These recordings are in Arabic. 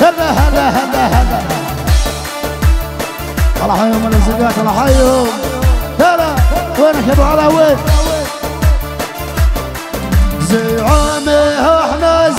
هلا هلا هلا هلا. الله حيهم الزقات الله حيهم هلا وينك يا أبو علاوي زعامي إحنا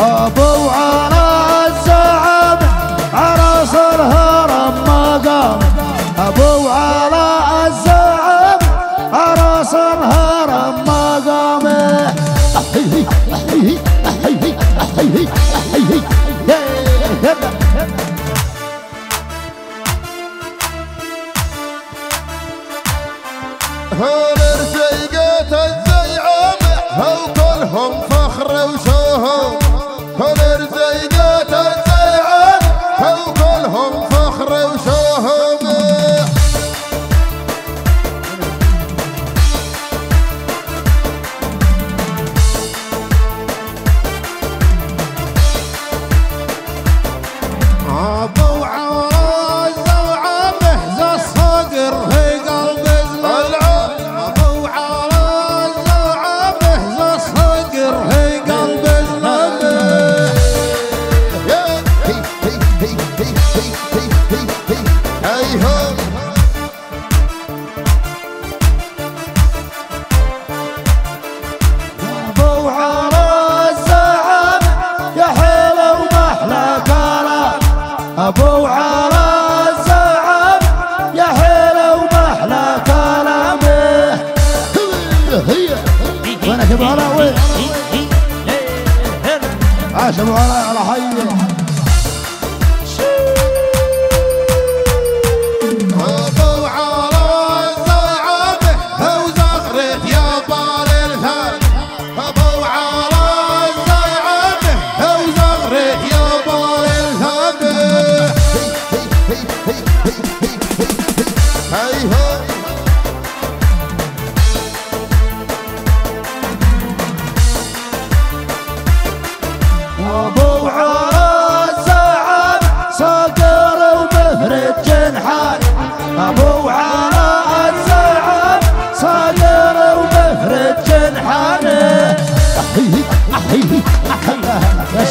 أبو عرا الزعم عرس الهرم ما قام أبو عرا الزعم عرس الهرم ما قام هون رفيقات الزيعم هوطلهم فوق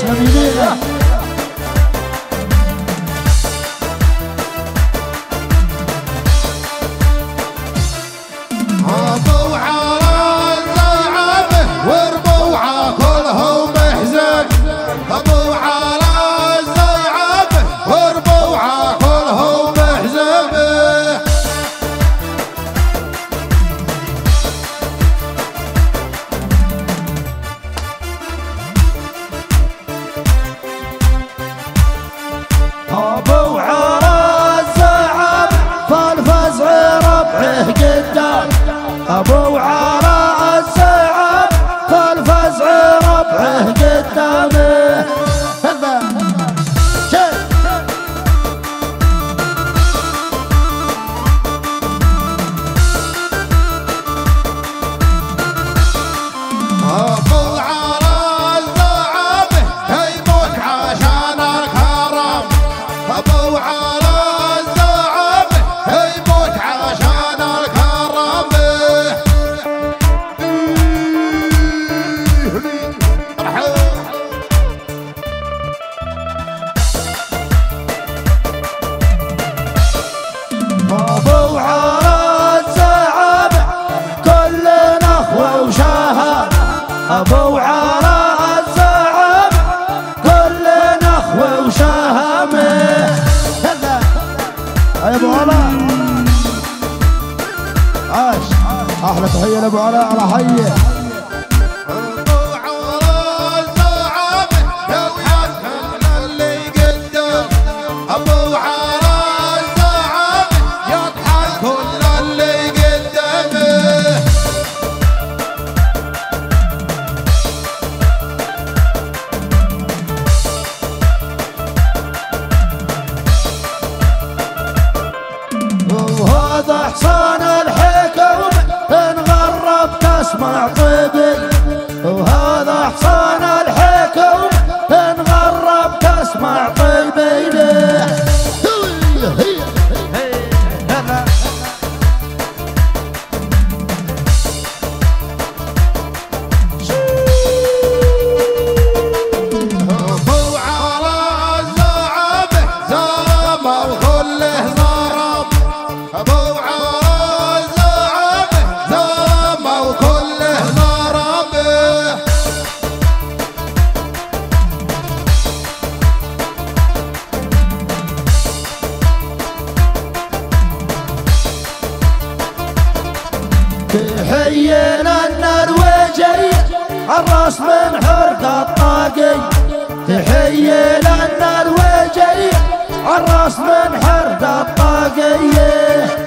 la minera. ابو علاء حية حيينا النرويجي الراس من حرق الطاقي. تحيينا النرويجي الراس من حرق الطاقي.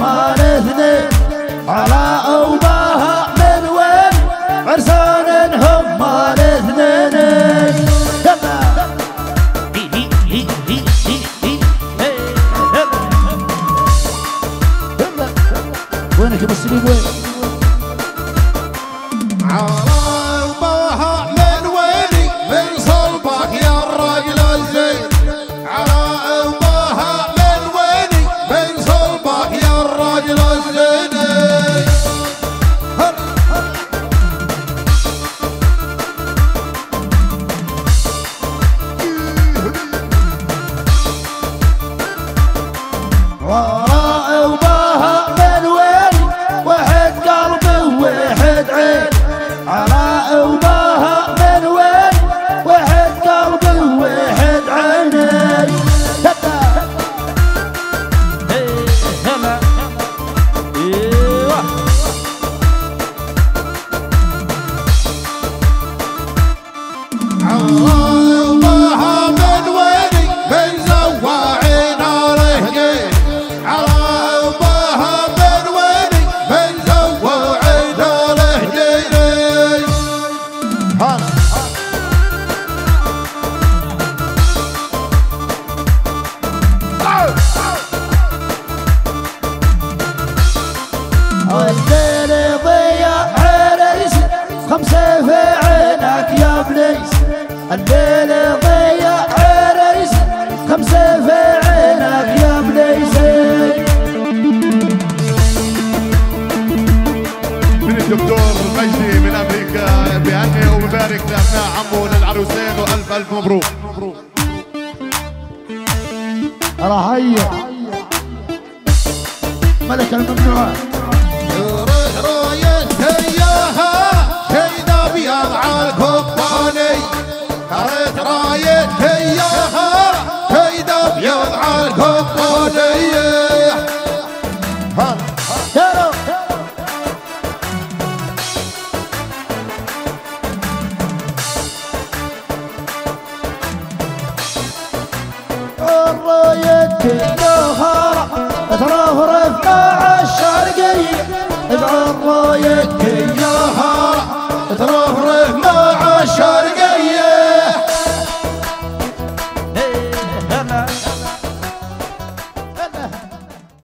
Marehne Ala عدينا ضيع عريس خمسة في عينك يا ابني زين من الدكتور المجدي من أمريكا بيهني وبيبارك لابناء عمو للعروسين وألف ألف مبروك. الرايد كلها تروح رفاع الشرقي ابع الشرقي